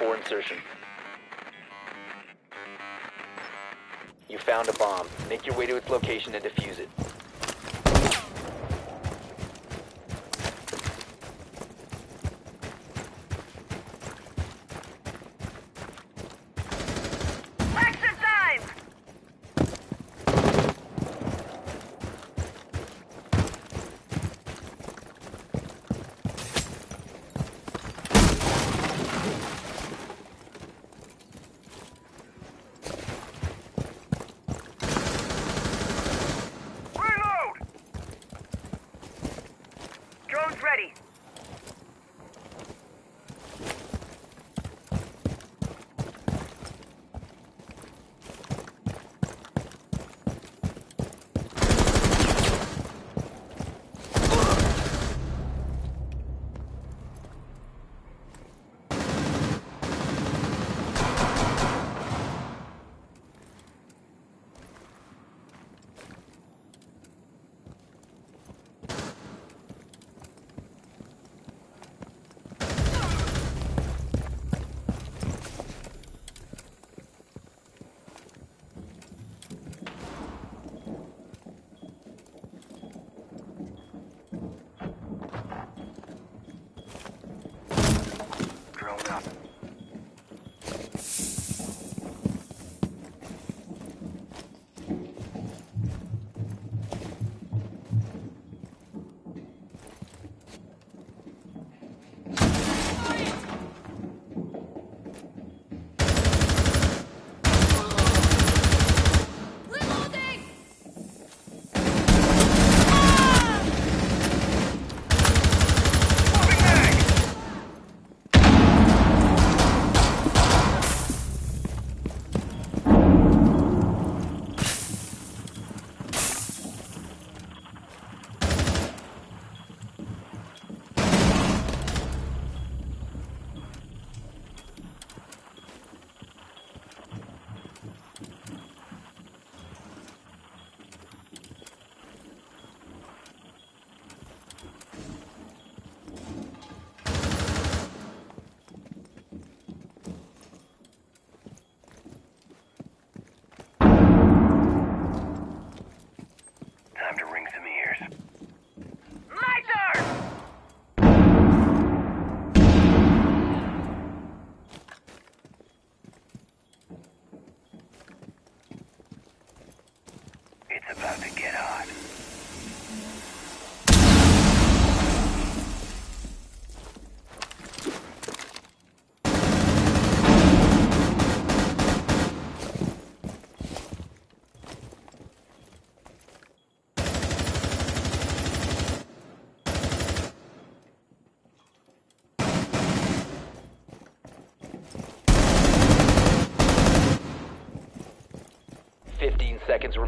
before insertion. You found a bomb. Make your way to its location and defuse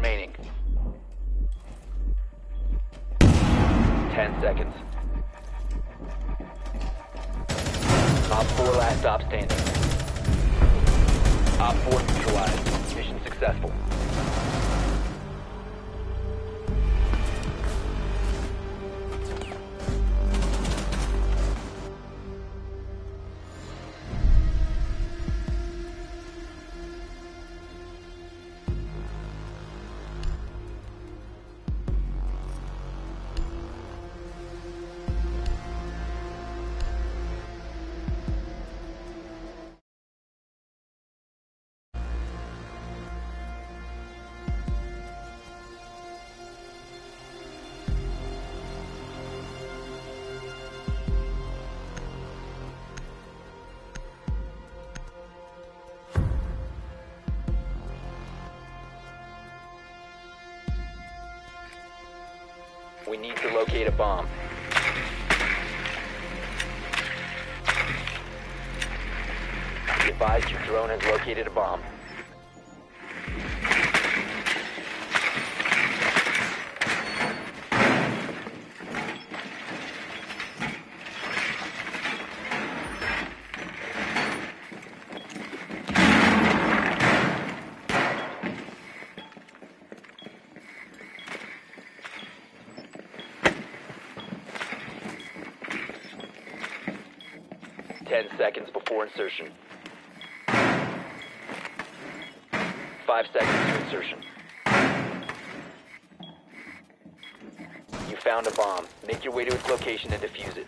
remaining. Ten seconds. OpFor last stop standing. OpFor neutralized. Mission successful. Bomb. Before insertion. Five seconds to insertion. You found a bomb. Make your way to its location and defuse it.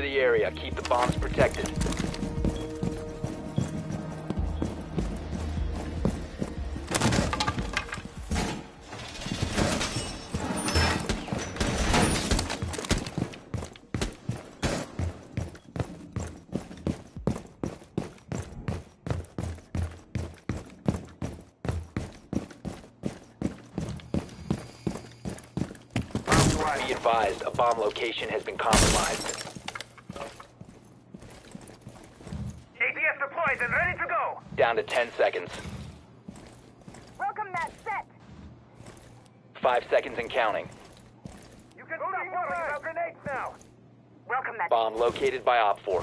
Secure the area. Keep the bombs protected. Be advised, a bomb location has been compromised. ADS deployed and ready to go! Down to 10 seconds. Welcome that set! Five seconds and counting. You can stop worrying about grenades now! Welcome that Bomb located by OpFor.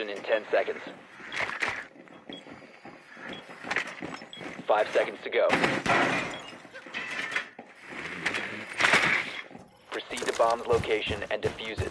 In 10 seconds. Five seconds to go. Proceed to bomb's location and defuse it.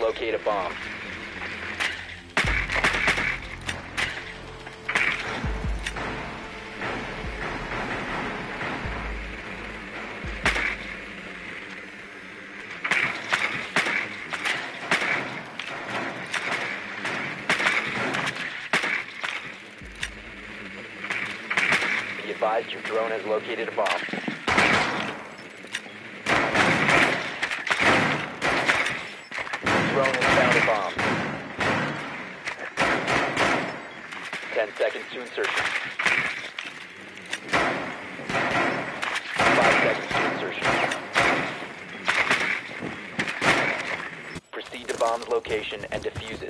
Locate a bomb. Be advised your drone has located a bomb. Drone has found a bomb. Ten seconds to insertion. Five seconds to insertion. Proceed to bomb's location and defuse it.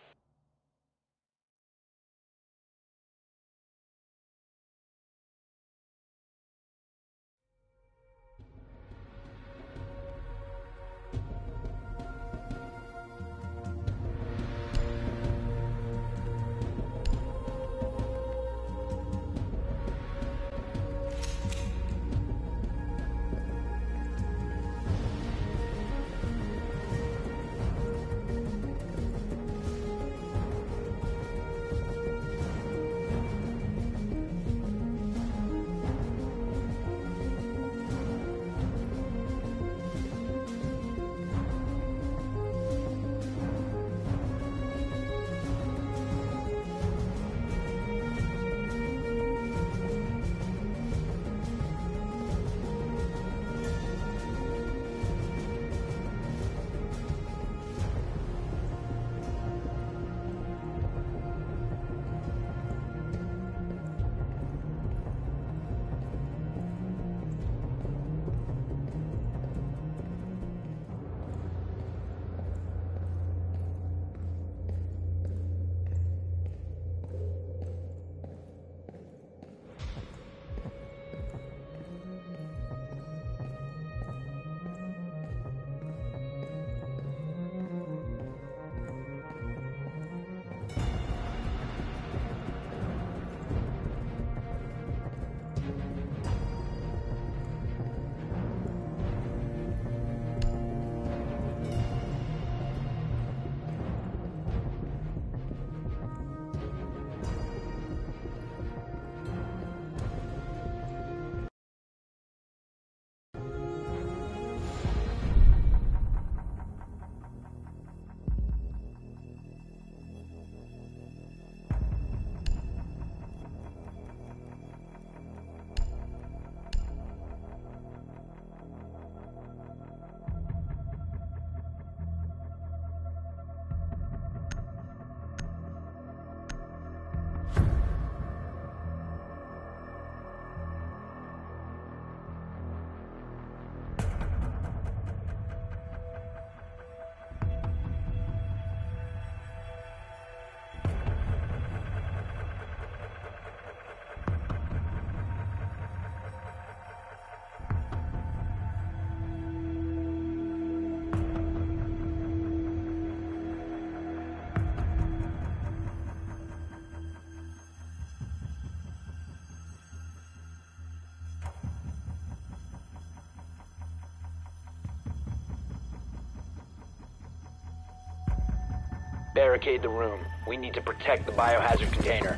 Barricade the room. We need to protect the biohazard container.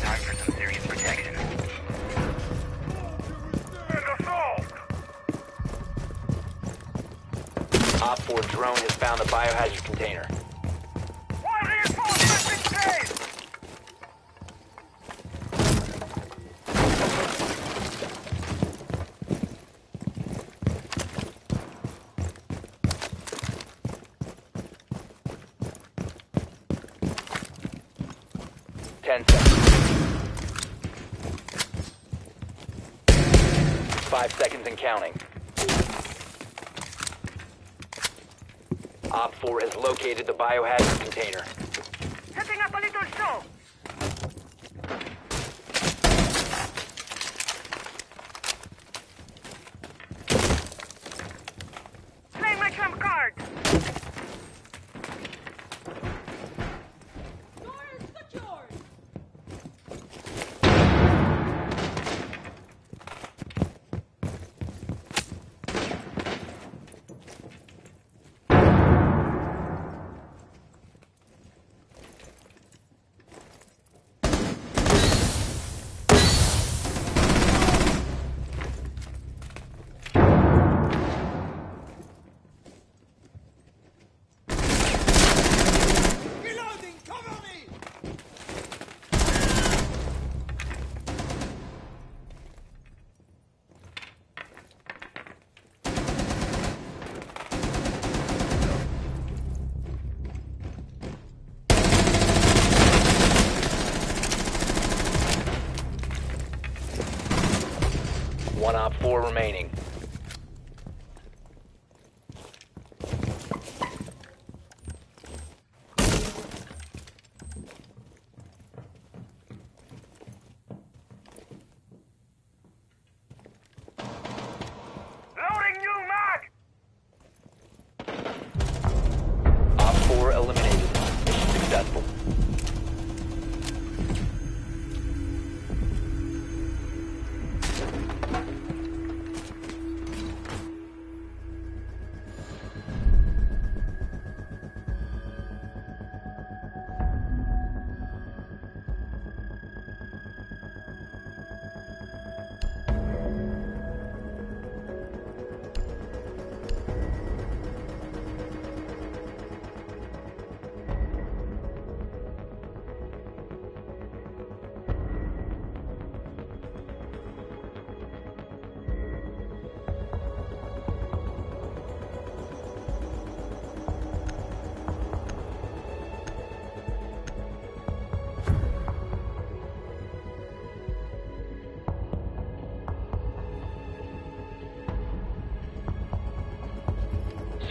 Time for some serious protection. OpFor drone has found the biohazard container. Ten seconds. Five seconds and counting. OpFor has located the biohazard container. Setting up a little show. Play my trump card. Reloading! Cover me! One OpFor remaining.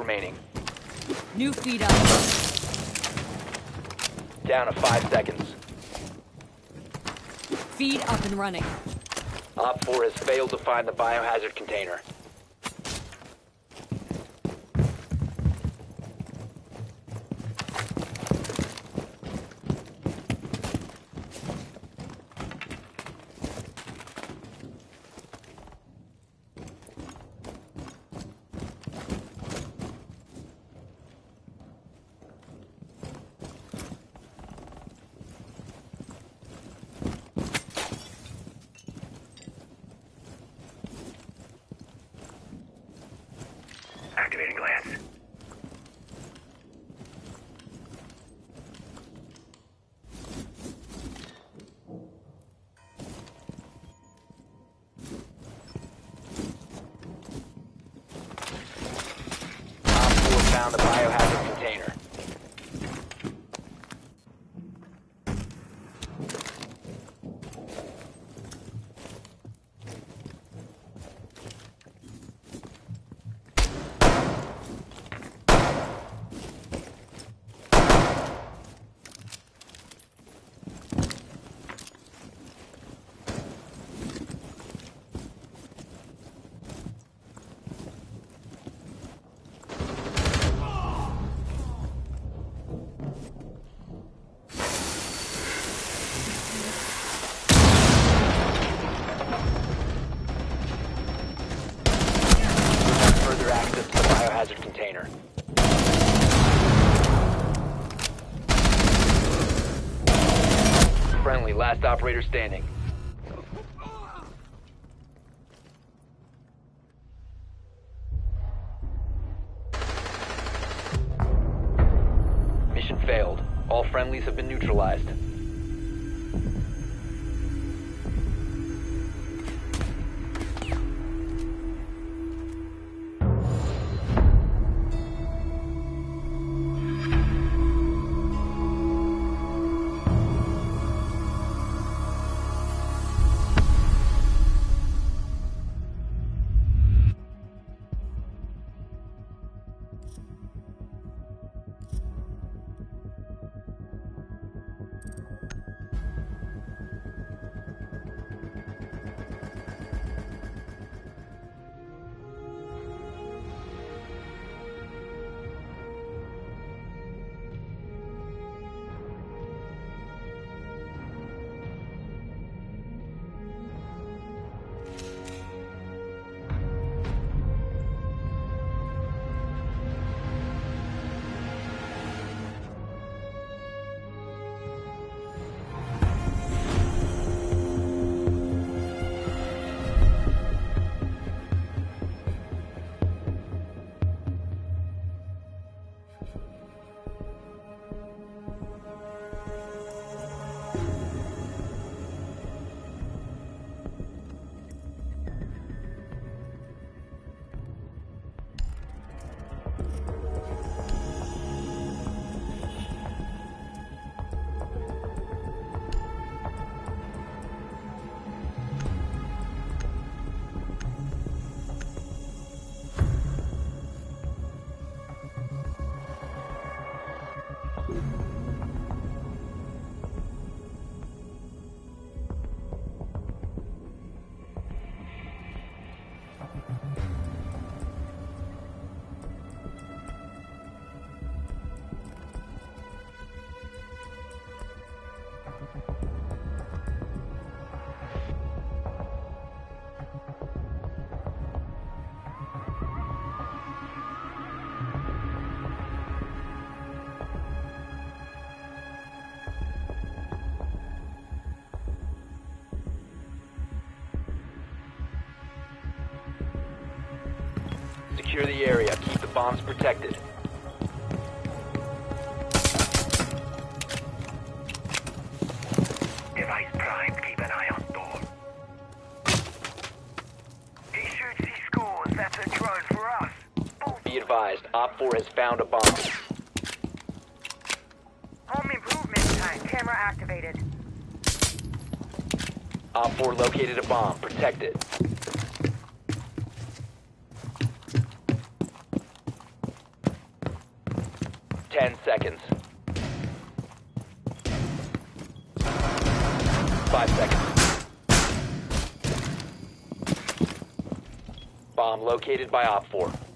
Remaining. New feed up. Down to five seconds. Feed up and running. OpFor has failed to find the biohazard container. Standing. Secure the area. Keep the bombs protected. Device primed. Keep an eye on door. He shoots his scores. That's a drone for us. Both Be advised, OpFor has found a bomb. home improvement time. Camera activated. OpFor located a bomb. Protect it. Located by OpFor.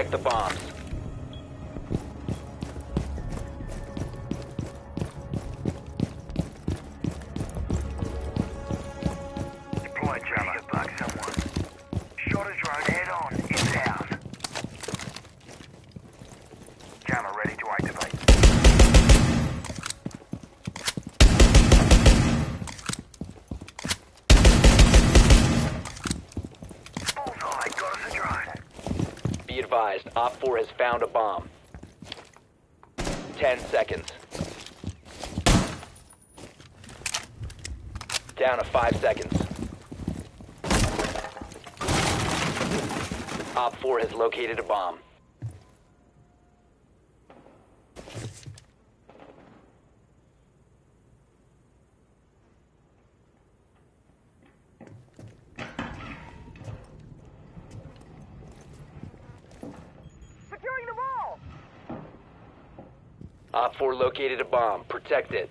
Protect the bombs. OpFor has found a bomb. 10 seconds. Down to 5 seconds. OpFor has located a bomb. Securing the wall! Op 4 located a bomb. Protect it.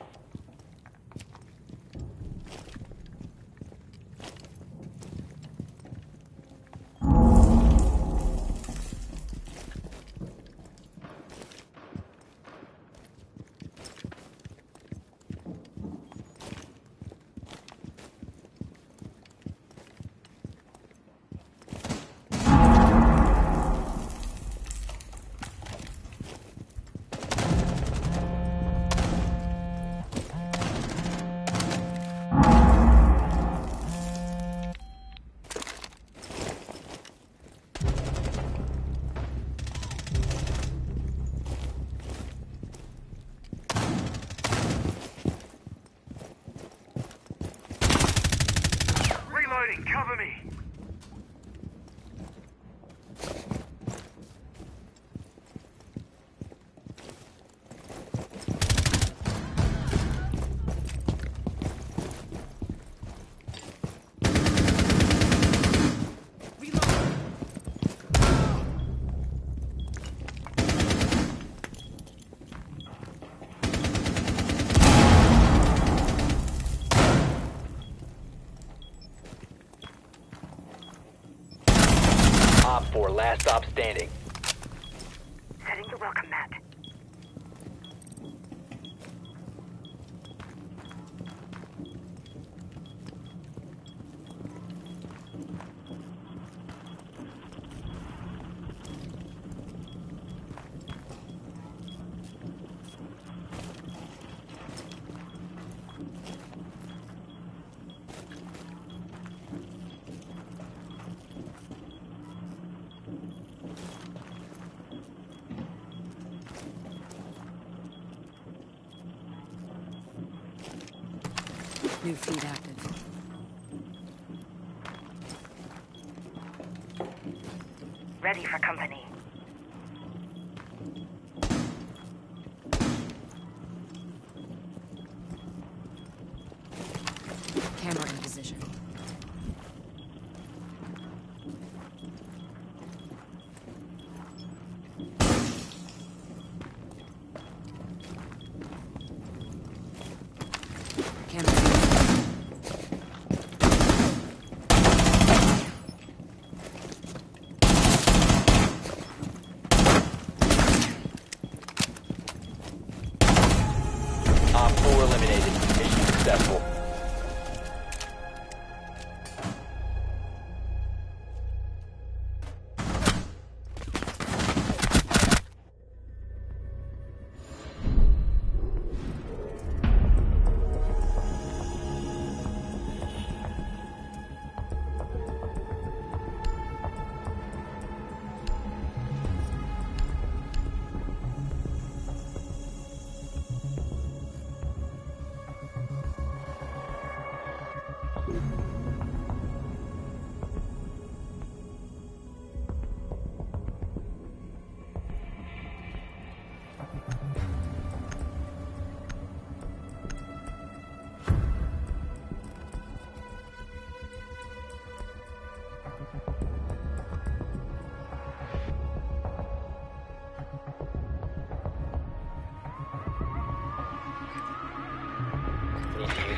New feed active. Ready for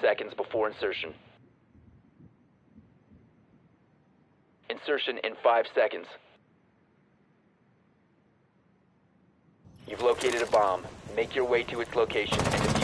seconds before insertion. Insertion in five seconds. You've located a bomb. Make your way to its location and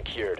secured.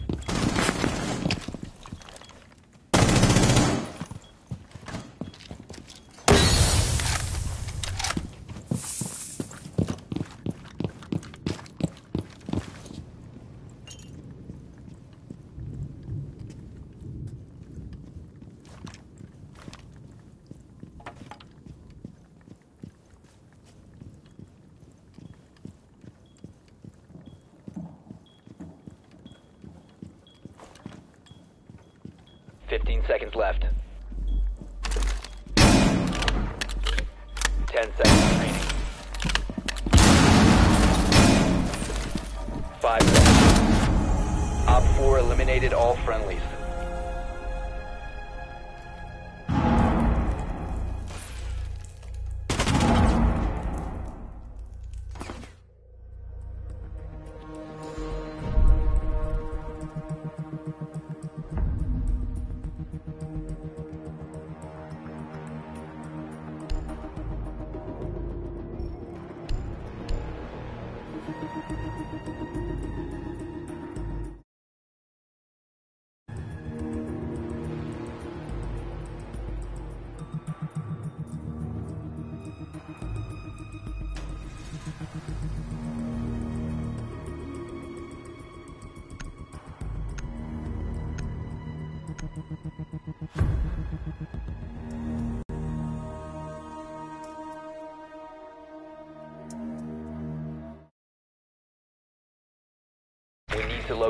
Left.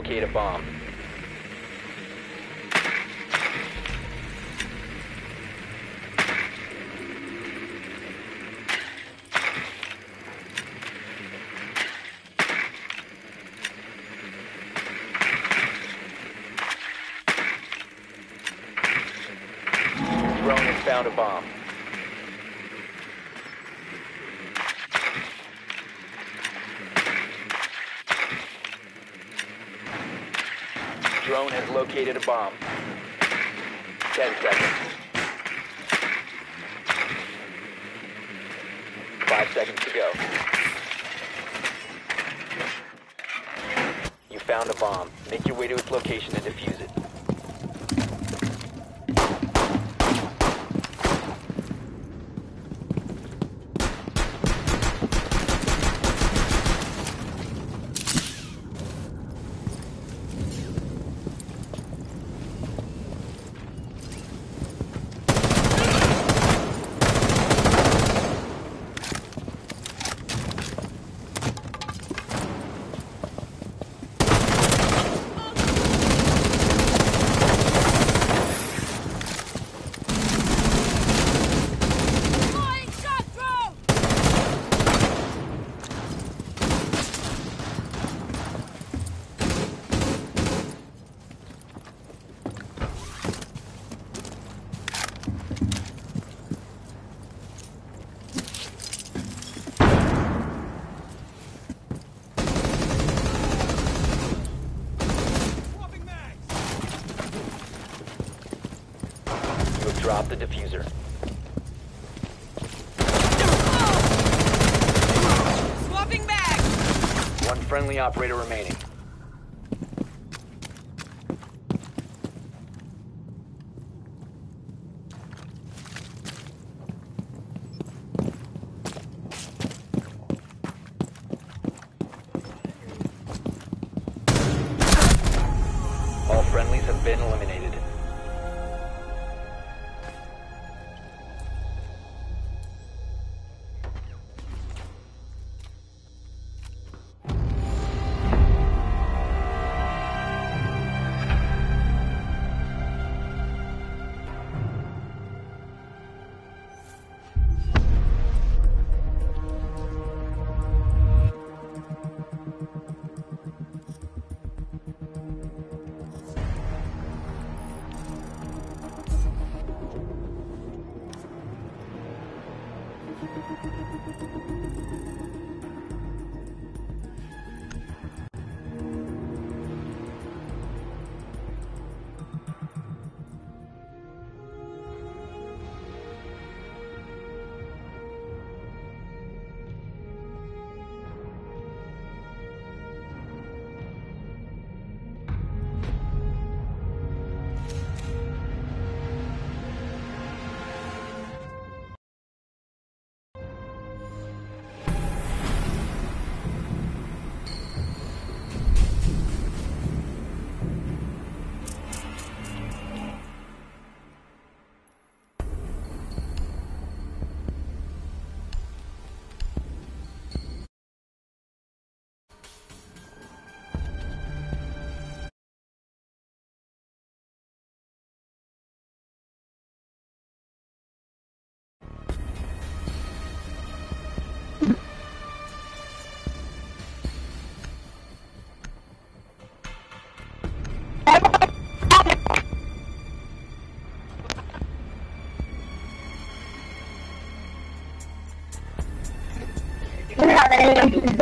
Locate a bomb. Drone has found a bomb. Drone has a bomb. Ten seconds. Five seconds to go. You found a bomb. Make your way to its location and defuse it. Flying shot drone! Swapping mags! The diffuser. Swapping bags! One friendly operator remaining.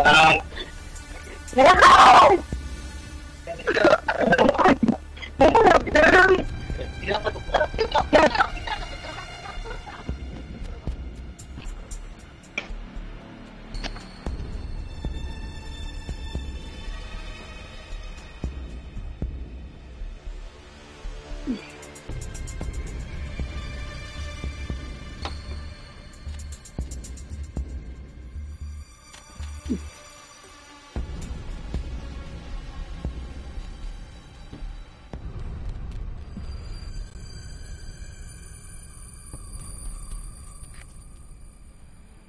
Bye. No!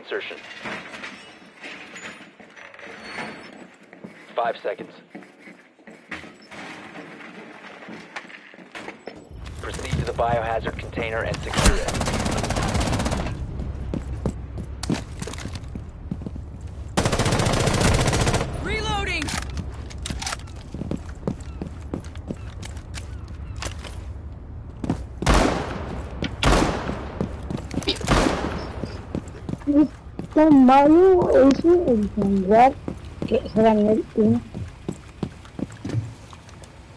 insertion. Five seconds. Proceed to the biohazard container and secure it. malo eso el jugar que solamente un...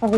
Hago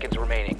Seconds remaining.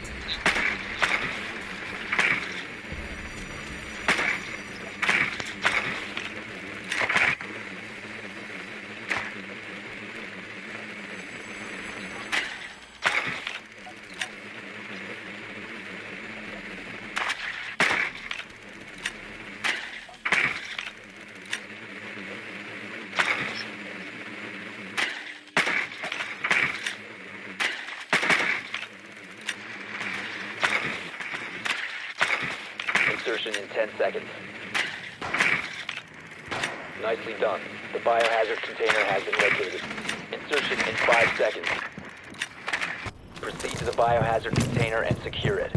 Insertion in 10 seconds. Nicely done. The biohazard container has been located. Insertion in 5 seconds. Proceed to the biohazard container and secure it.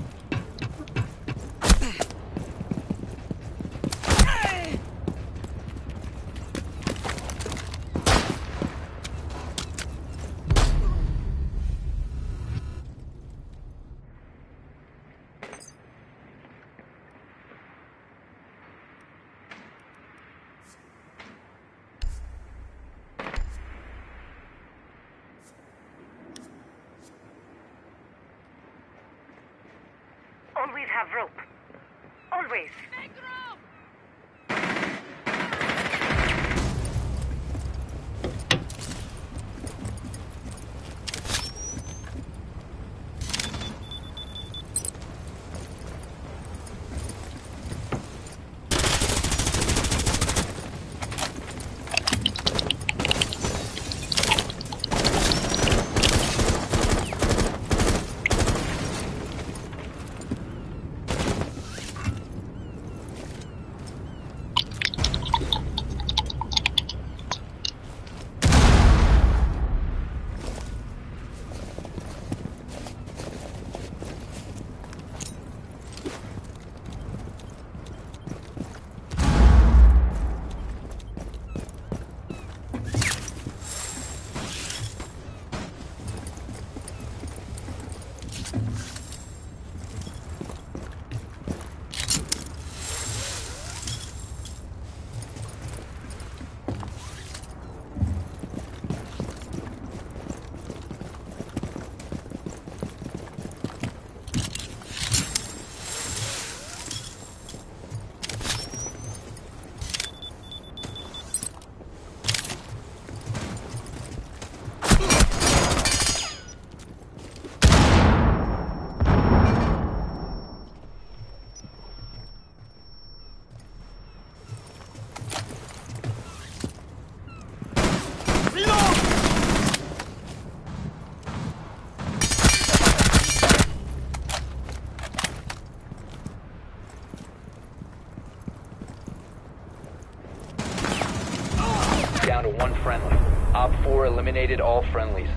Eliminated all friendlies.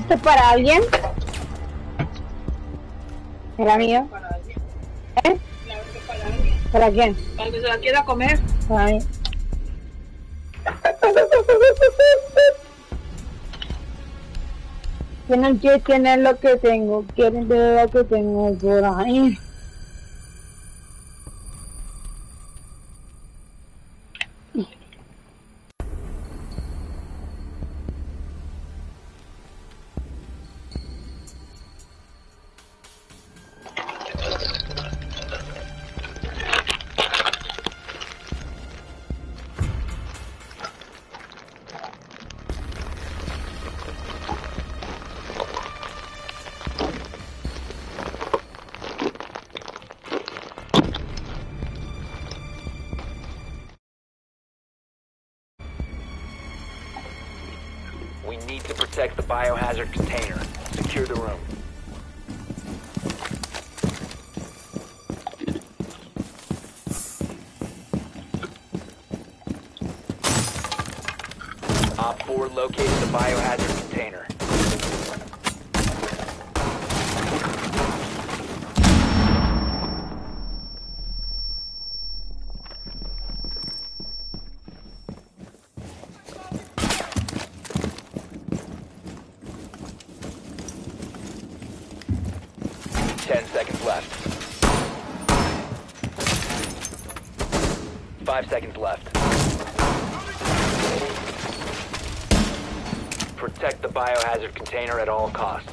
¿Esto es para alguien? ¿Era mío? Para alguien. ¿Eh? Para alguien. ¿Para quién? Para que se la quiera comer. Para mí. Tienen que tener lo que tengo, quieren tener lo que tengo por ahí. Protect the biohazard container. Five seconds left. Protect the biohazard container at all costs.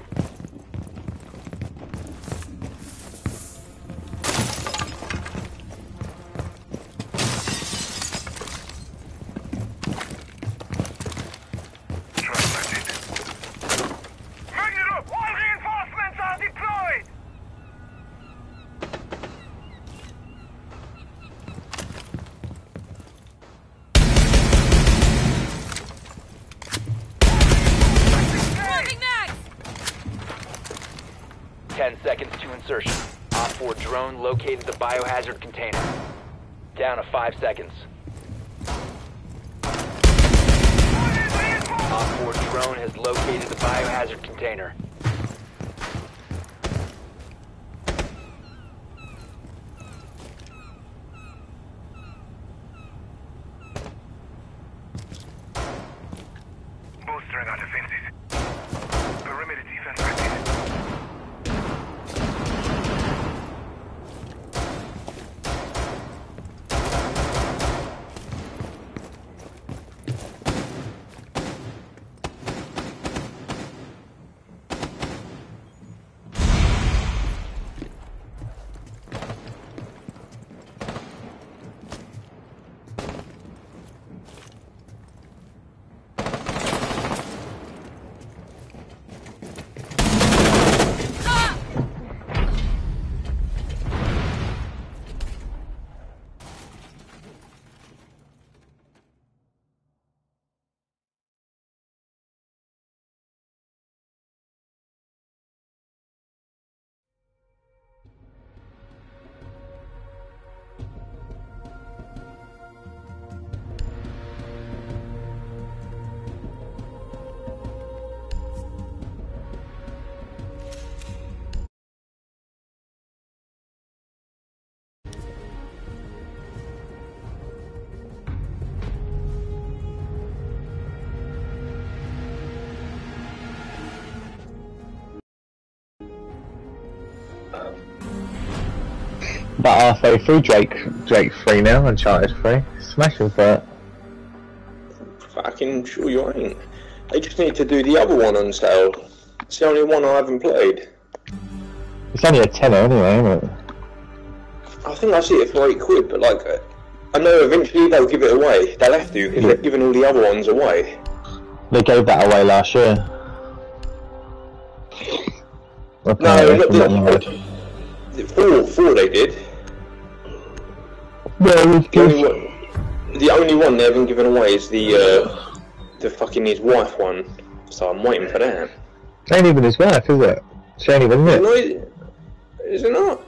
Insertion. OpFor drone located the biohazard container. Down to five seconds. About halfway through Drake Drake three now, Uncharted three. Smashing for it. Fucking sure you ain't. They just need to do the other one on sale. It's the only one I haven't played. It's only a tenner anyway, isn't it? I think I see it for eight quid, but like, I know eventually they'll give it away. They'll have to, because they're giving all the other ones away. They gave that away last year. No, not from what I the, four, four they did. No, it was The only one, the only one they haven't given away is the uh, the fucking his wife one. So I'm waiting for that. Ain't even his wife, is it? She ain't even it. No, is it not?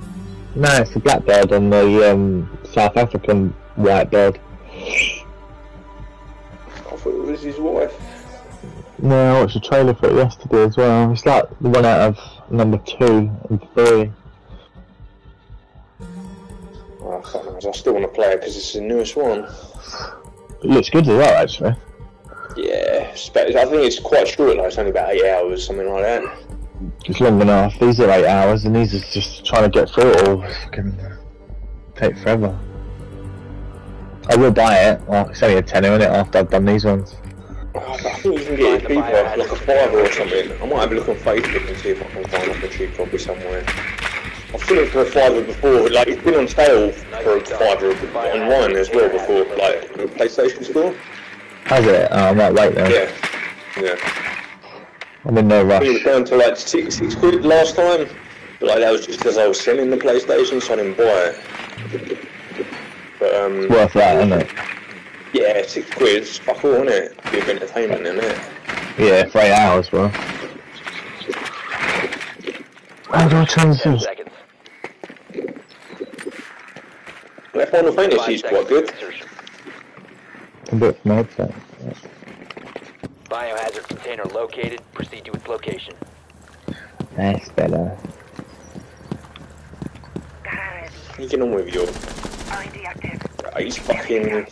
No, it's the blackbird and the um, South African white bird. I thought it was his wife. No, I watched the trailer for it yesterday as well. It's like the one out of number two and three. Can't remember. I still want to play it because it's the newest one. It looks good as well, actually. Yeah, I think it's quite short. Like it's only about eight hours, something like that. It's long enough. These are eight hours, and these are just trying to get through it all. Fucking take forever. I will buy it. Well, it's only a tenner in it after I've done these ones. Oh, I think you can get it cheaper, like a fiver or something. I might have a look on Facebook and see if I can find like a cheap copy somewhere. I've seen it for a fiver before. Like it's been on sale for a fiver online as well before, like the PlayStation store. Has it? Oh, I might wait then. Yeah, yeah. I'm in no rush. think it was down to like six, six quid last time. But like that was just because I was selling the PlayStation, so I didn't buy it. But um, It's worth that, isn't it? yeah, six quid, it's fuck all, isn't it? Be of entertainment, isn't it? Yeah, for eight hours, bro. How do I turn Ten this? seconds. That Final Fantasy Five is quite seconds good. To insertion. Can do it from my headset. Biohazard container located. Proceed to its location. That's better. You get on with your ID active. Uh, he's fucking.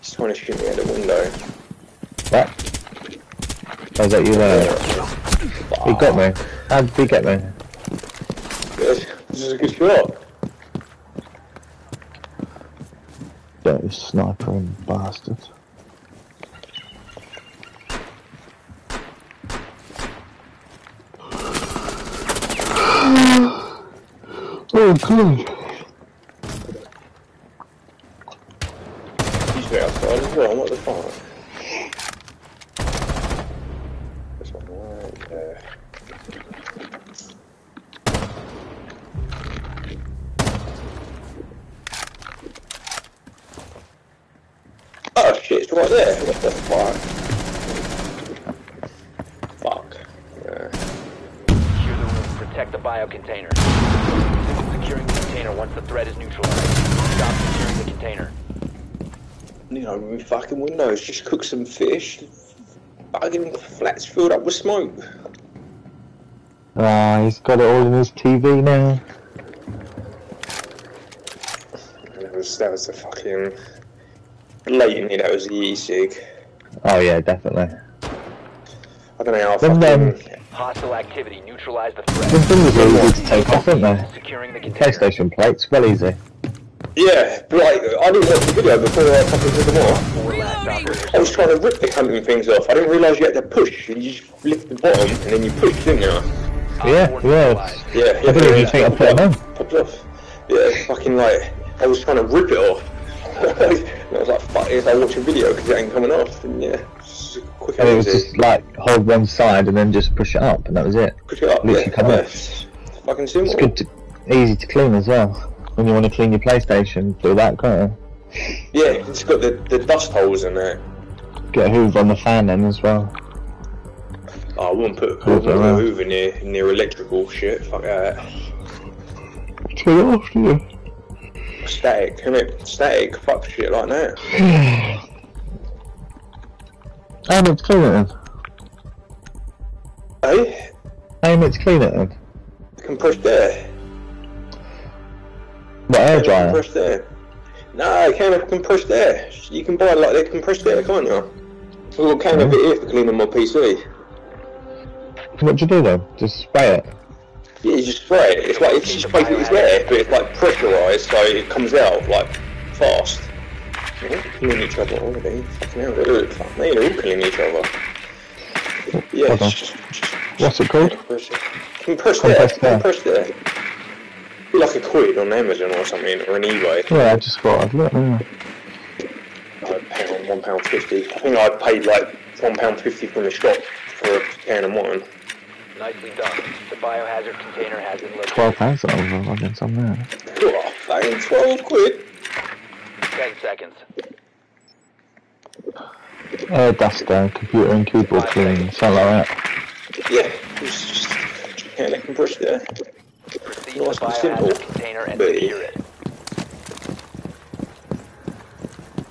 He's trying to shoot me out the window. What? Was that you there? He got me. How did he get me? This this is a good shot. Dirty sniper and bastard. Oh god. He's been outside as well. What the fuck? This one right there. Right there. What the fuck? Fuck. Yeah. Secure the room. Protect the bio container. Securing the container once the threat is neutralized. Stop securing the container. You know, with fucking windows, just cook some fish. Fucking flats filled up with smoke. Ah, he's got it all in his TV now. That was that was the fucking blatantly that was the e-cig. Oh yeah, definitely. I don't know how Then, fucking um, Hostile activity. Neutralize the The threat. things are easy to take off, aren't they? Securing the container. PlayStation plates, well easy. yeah, but like I didn't watch the video before I fucking took them off. Four last operators. I was trying to rip the hunting things off. I didn't realise you had to push. And you just lift the bottom and then you push, didn't you? Yeah, OpFor yeah. Yeah, yeah. I didn't even think I put them on. Popped off. Yeah, fucking like I was trying to rip it off. and I was like, fuck I watch a video because it ain't coming off. And yeah, just quick And it was easy. just like hold one side and then just push it up, and that was it. Push it up. literally yeah, come yeah. up. Fucking simple. It's good, to, easy to clean as well. When you want to clean your PlayStation, do that, can't you? Yeah, it's got the, the dust holes in there. Get a Hoover on the fan then as well. Oh, I wouldn't put, I Cool, wouldn't put yeah. a Hoover near, near electrical shit. Fuck that. Turn it off, do you? Static, innit? Static, fuck shit like that. Aim it to clean it then. Hey, Aim it to clean it then. compressed air. What, air dryer? Compressed air. No, a can of compressed air. You can buy like that compressed air, can't you? A can of it here for cleaning my PC. What do you do then? Just spray it? Yeah, you just spray it. It's like it's just basically it's there, but it's like pressurised, so it comes out like fast. They're all killing each other already. Fucking hell, they're, fuck me, they're all killing each other. Yeah, Hold on. just, just What's it called? compressed air. Compressed air. Compressed air. Be like a quid on Amazon or something, or an eBay. Yeah, I just thought I'd look, yeah. Like pound, one pound fifty. I think I paid like one pound fifty from the shop for a can of wine. Nicely done. The biohazard container has been located. Twelve pounds over against on there. Oh, fucking 12 quid. Ten seconds. Uh, air duster, computer and keyboard cleaning, something like that. Yeah, it's just yeah, they can brush there. Proceed to Nice the and simple. container and But- secure it.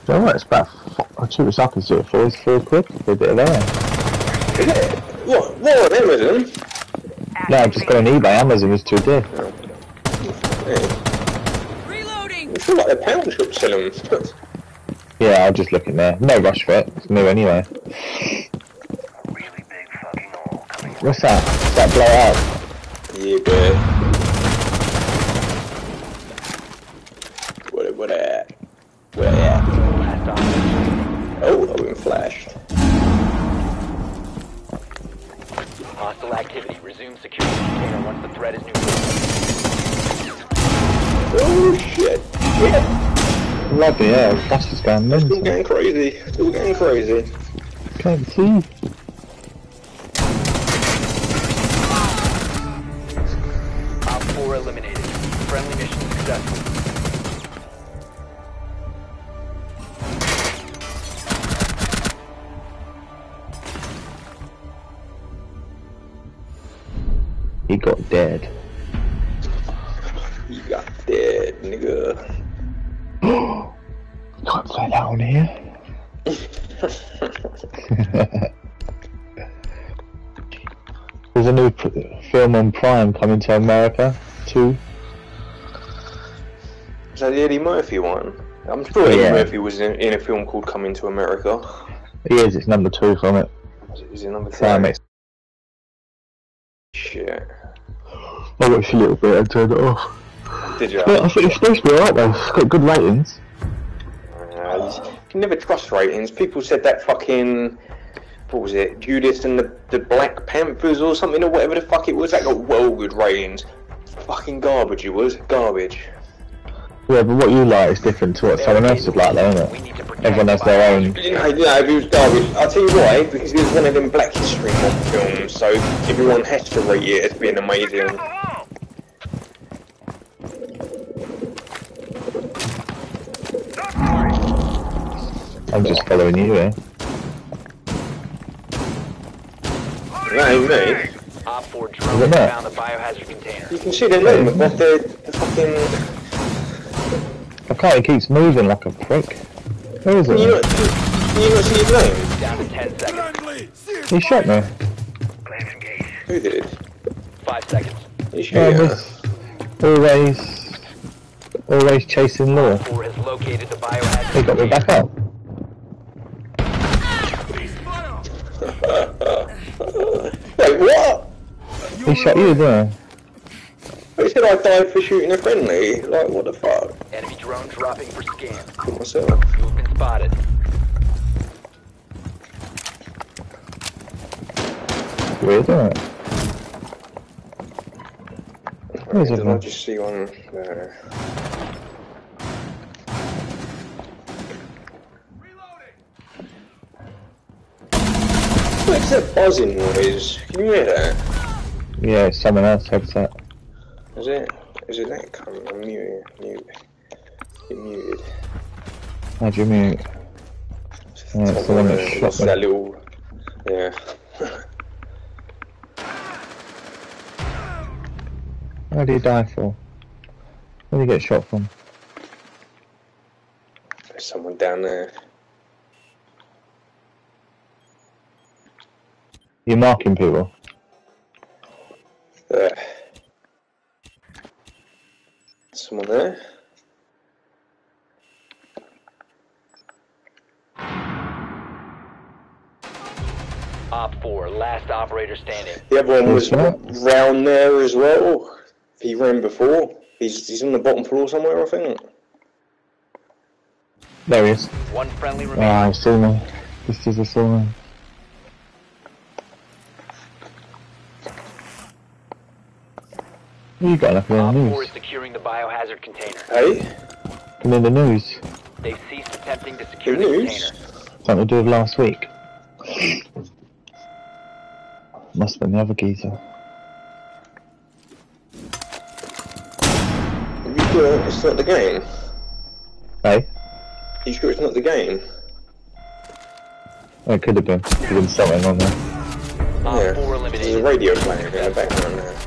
So what? It's about f- the cheapest I can do it for is four quid for a bit of air. Is it? What? What on Amazon? No, I've just got on eBay. Amazon was too dear. Yeah. Reloading. I feel like the pound shop selling them. Yeah, I'll just look in there. No rush for it. It's new anyway. Really big fucking hole coming What's that? Does that blow out? yeah, but. What? What? At? Where at? Last operator. Oh, I've been flashed. Hostile activity. Resume securing the container once the threat is neutralized. Oh shit! Yeah, Bloody hell, that's just going still mental. getting crazy. Still getting crazy. Can't see. Op 4 eliminated. Friendly mission successful. Got dead. You got dead, nigga. Can't say that on here. There's a new pr- film on Prime coming to America too. Is that the Eddie Murphy one? I'm sure Eddie Yeah. Murphy was in, in a film called Coming to America. He is. It's number two from it. Is it- number Prime. three? Shit. I watched a little bit and turned it off. Did you? But I think it's supposed to be alright though. It's got good ratings. Uh, you can never trust ratings. People said that fucking what was it, Judas and the, the Black Panthers or something or whatever the fuck it was. That got well good ratings. Fucking garbage it was. Garbage. Yeah, but what you like is different to what someone else would like, though, isn't it? need to protect Everyone has their own. You know, you know, if it was garbage, I'll tell you why, because it was one of them Black History Month films, so everyone has to rate it as being amazing. I'm just following you eh? That ain't me. OpFor Is it drone not? found the biohazard container. You can see their name above the, the fucking... I can't. He keeps moving like a prick. Where is Can you not, it? can you not see his name? Down to 10 seconds. He shot me. Claims. Who did? 5 seconds. He's Yeah, always, always chasing law. 4 has located the biohazard He got me back up. Wait, what? He shot you, didn't They said I died for shooting a friendly. Like, what the fuck? Enemy drone dropping for scan. Put myself. You have been spotted. he? Weird, isn't it? Did I just see one there? What's that buzzing noise? Can you hear that? Yeah, it's someone else headset. Is it? Is it that coming? I'm muted. Mute. You're muted. How do you mute? Yeah, it's the one that shot me. that little. Yeah. Where do you die for? Where do you get shot from? There's someone down there. You marking people? There. Someone there? OpFor, last operator standing. The other one was round there as well. He ran before. He's he's on the bottom floor somewhere, I think. There he is. One friendly Ah, remaining. he's seen me. This is a saw You got up there on the news. securing the biohazard container. Hey? I'm in the news. They've ceased attempting to secure the, the container. Something to do with last week. Must have been the other geezer. Are you sure it's not the game? Hey? Are you sure it's not the game? Well, it could have been. Could have been something on there. Uh, yeah. There's a radio playing in the background there.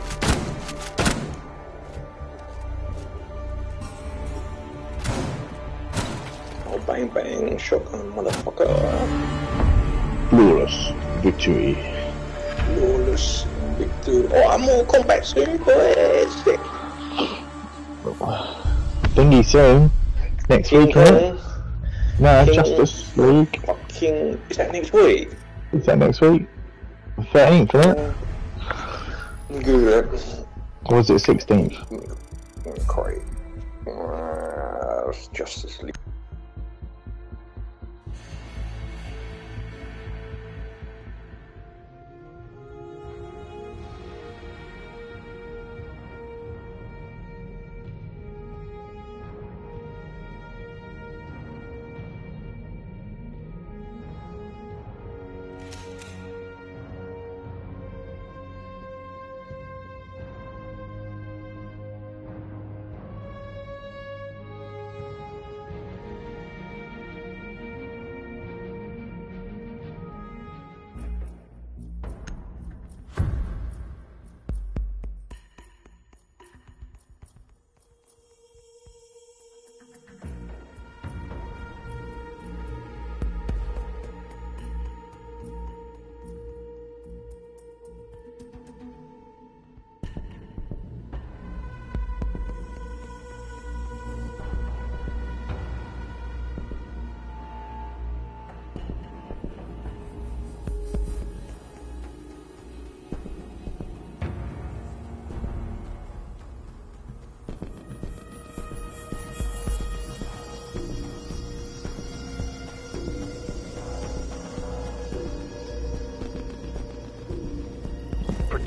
Bang bang, shotgun, motherfucker. Flawless victory. Flawless victory. Oh, I'm on combat soon, boys. Thingy soon. Next King week? Kong, No, King- Justice League. fucking. Is that next week? Is that next week? The 13th, isn't it? Google it. Or was it 16th? Great. Uh, Justice League.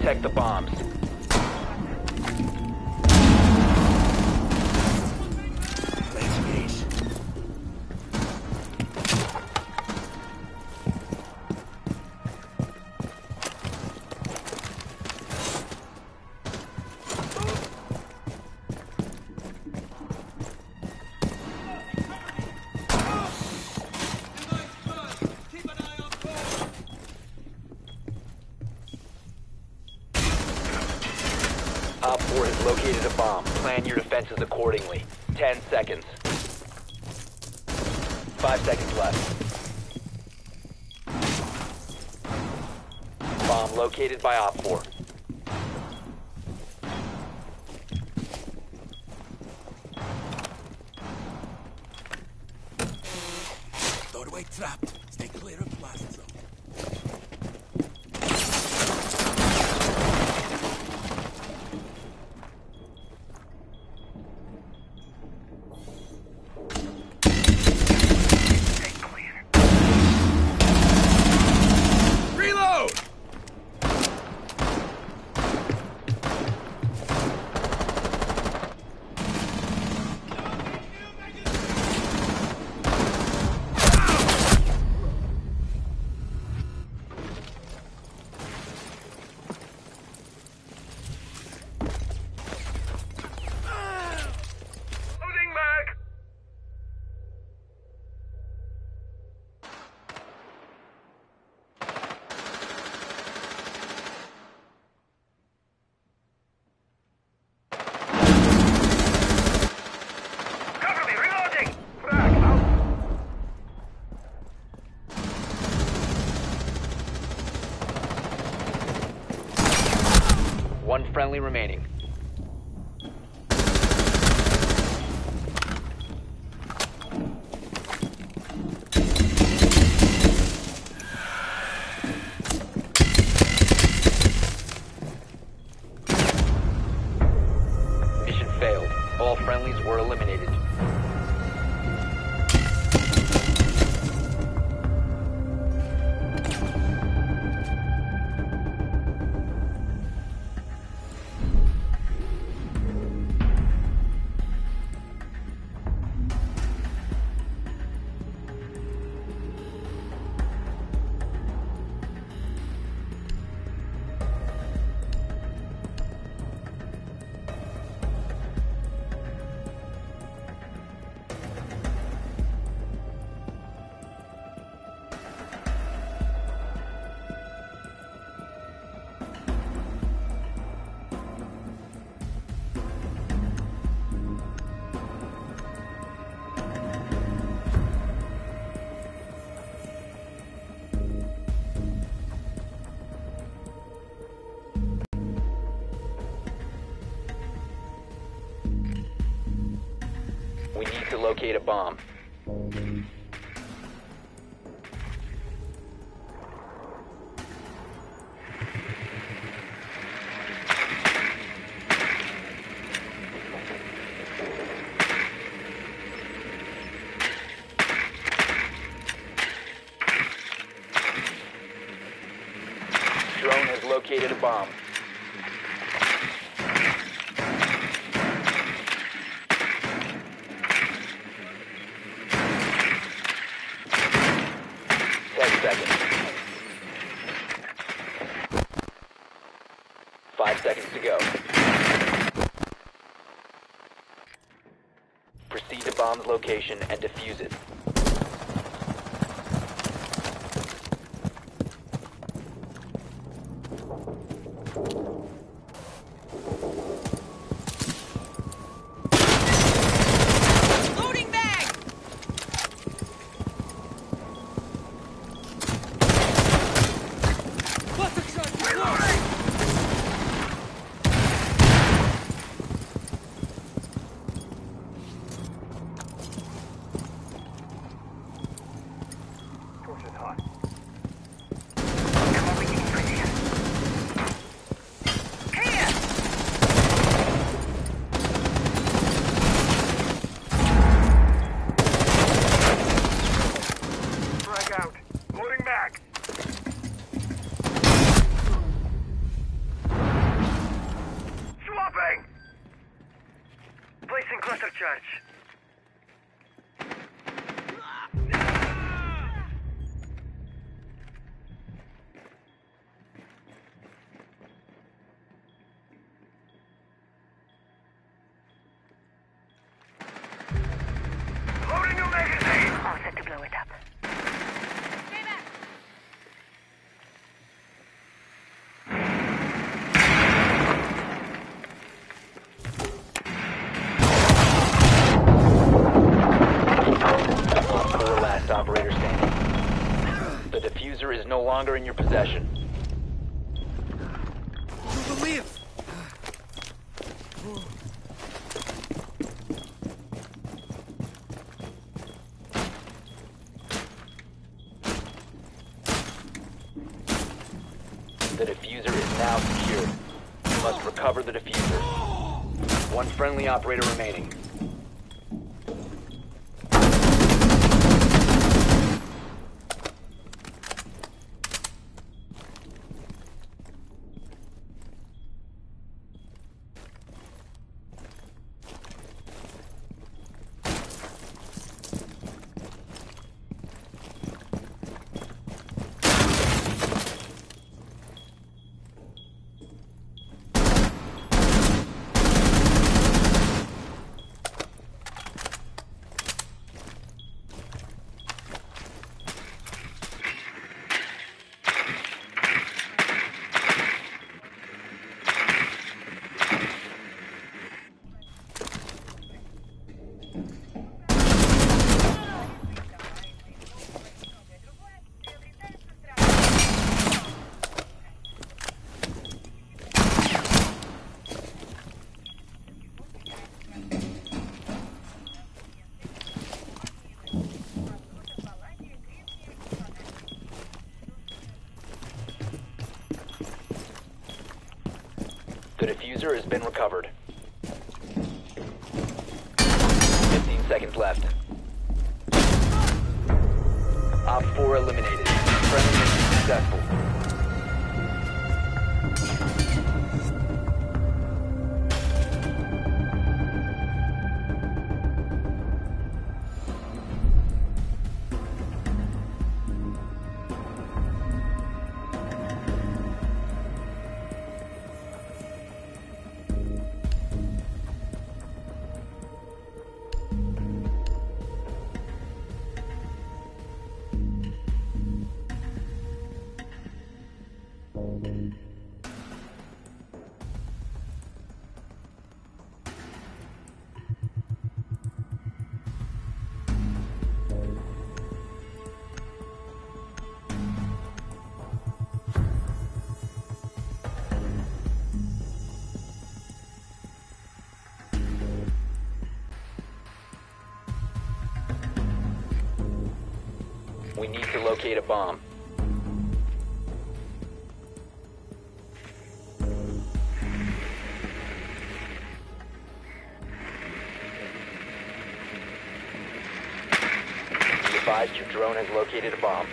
Protect the bombs. Defenses accordingly. 10 seconds. 5 seconds left. Bomb located by OpFor. locate a bomb. bomb's location and defuse it. The diffuser is now secured. You must recover the diffuser. One friendly operator remaining. been recovered. Locate a bomb. Be advised your drone has located a bomb.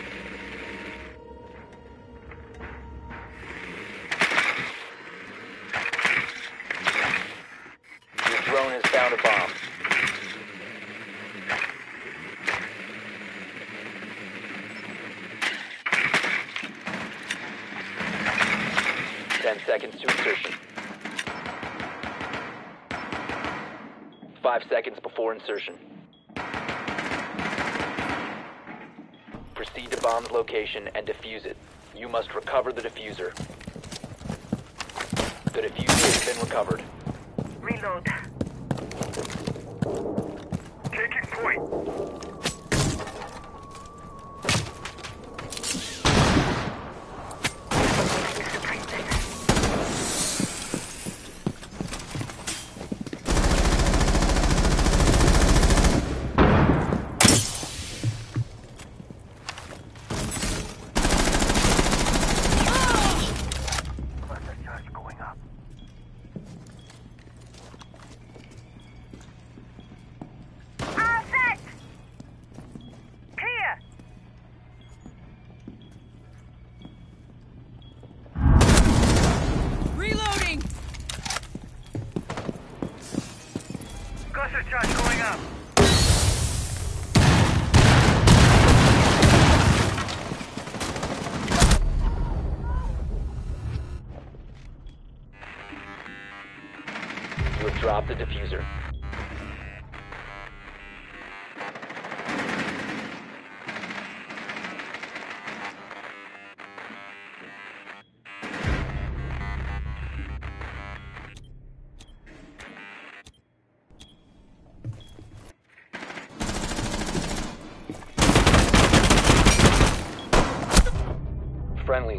Before insertion. Proceed to bomb's location and defuse it. You must recover the diffuser. The diffuser has been recovered. Reload. Taking point.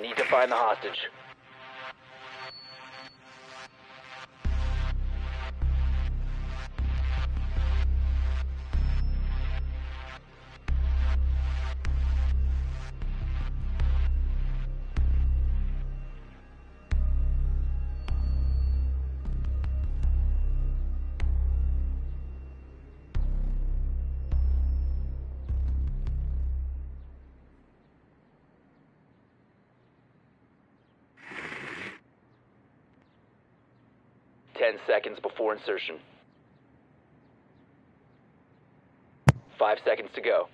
Need to find the hostage. Ten seconds before insertion. Five seconds to go.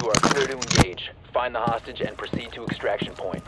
You are clear to engage. Find the hostage and proceed to extraction point.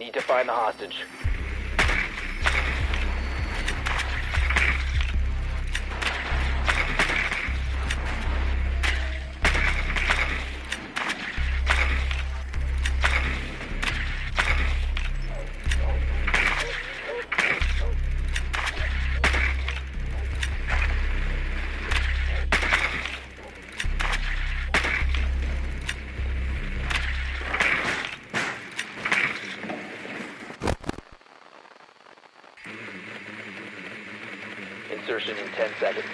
Need to find the hostage. 10 seconds.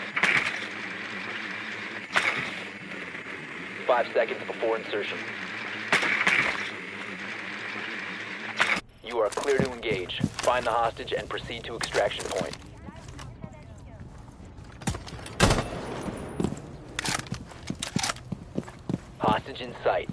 Five seconds before insertion. You are clear to engage. Find the hostage and proceed to extraction point. Hostage in sight.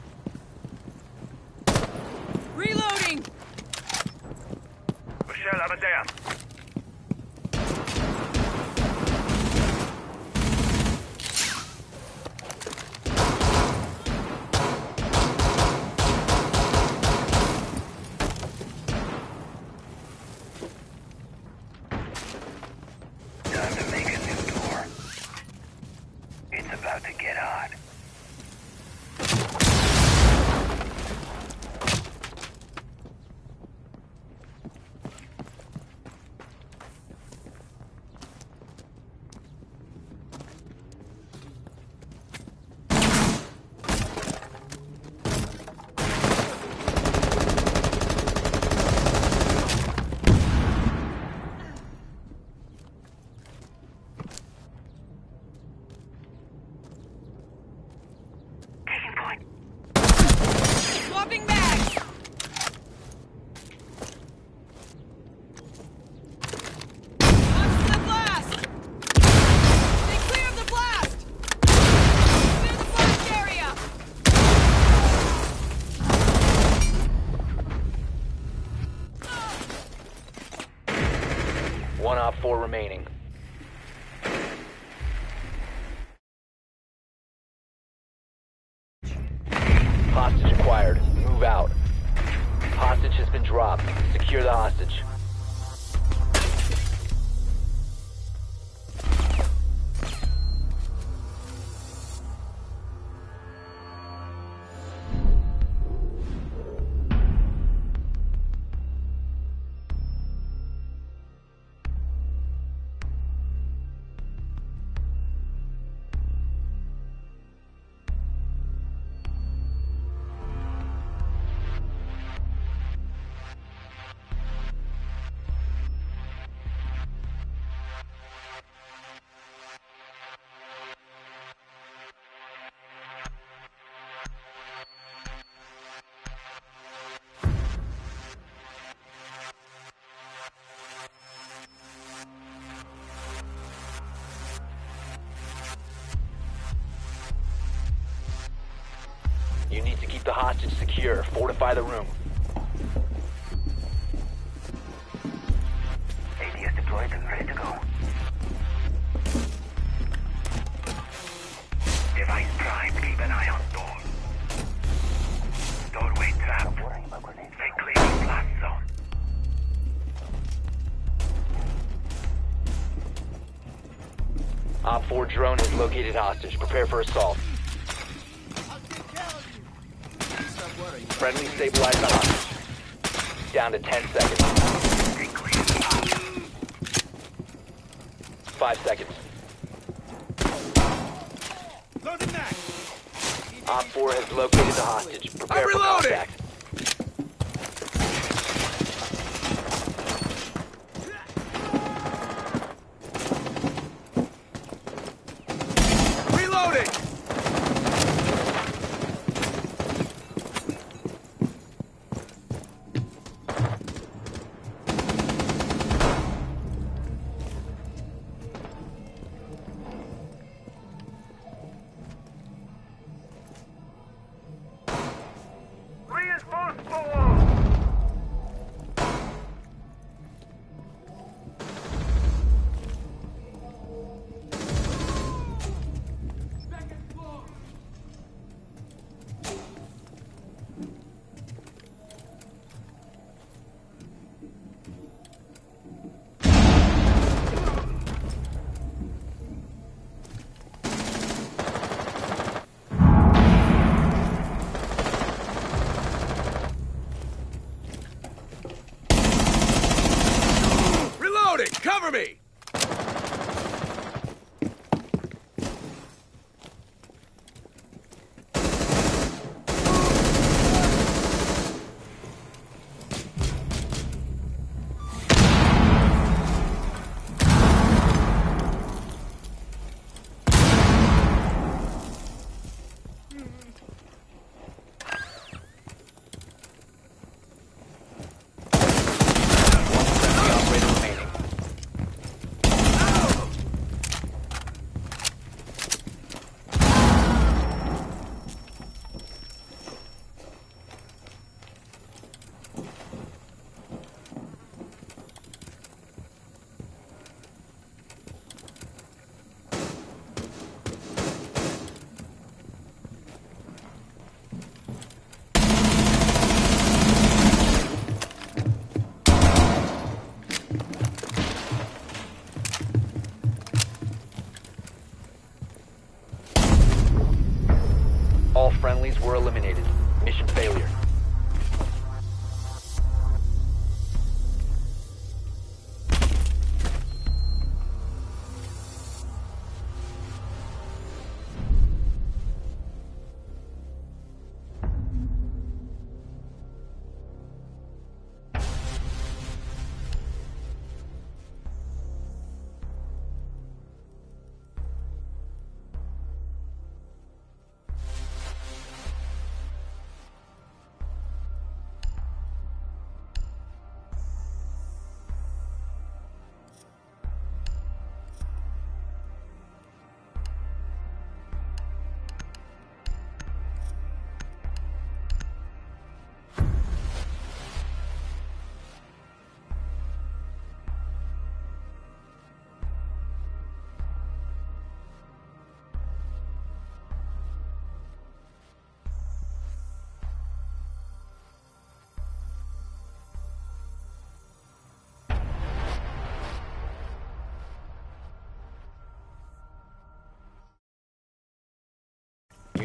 The hostage secure. Fortify the room.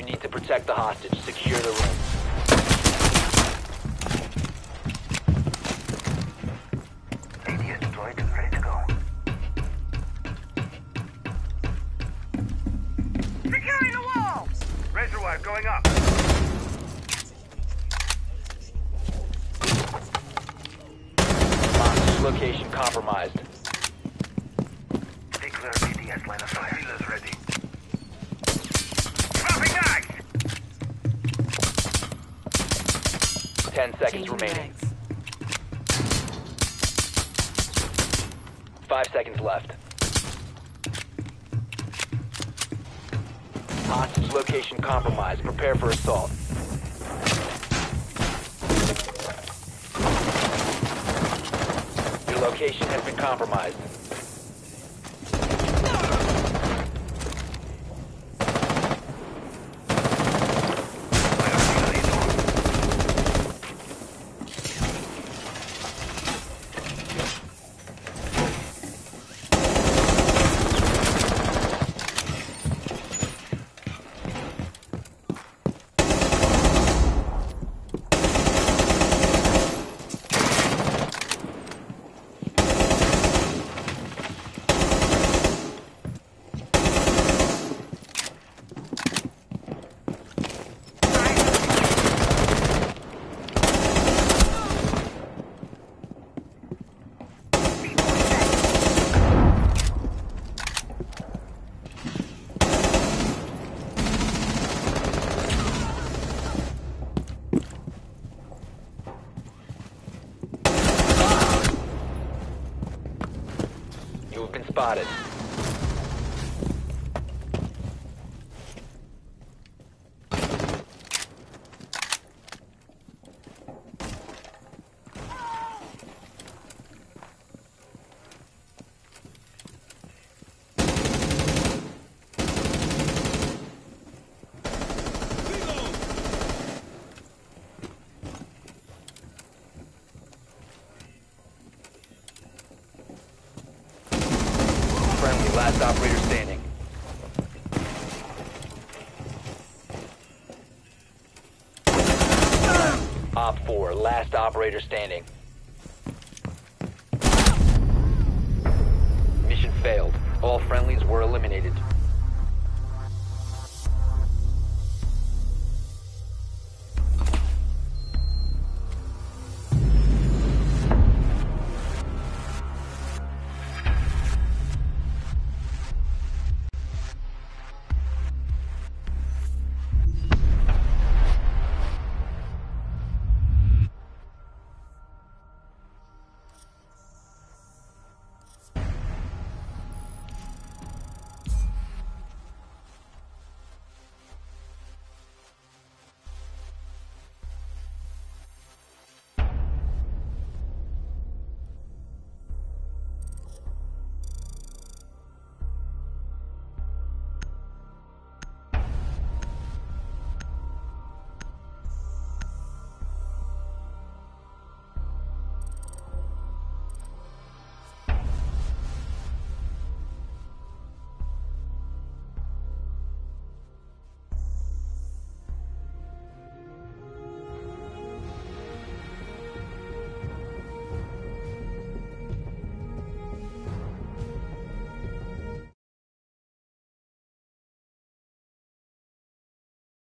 Need to protect the hostage. Secure the room. ADS deployed 10 seconds Changing remaining. Ranks. Five seconds left. Hostage location compromised. Prepare for assault. Your location has been compromised. Operator standing.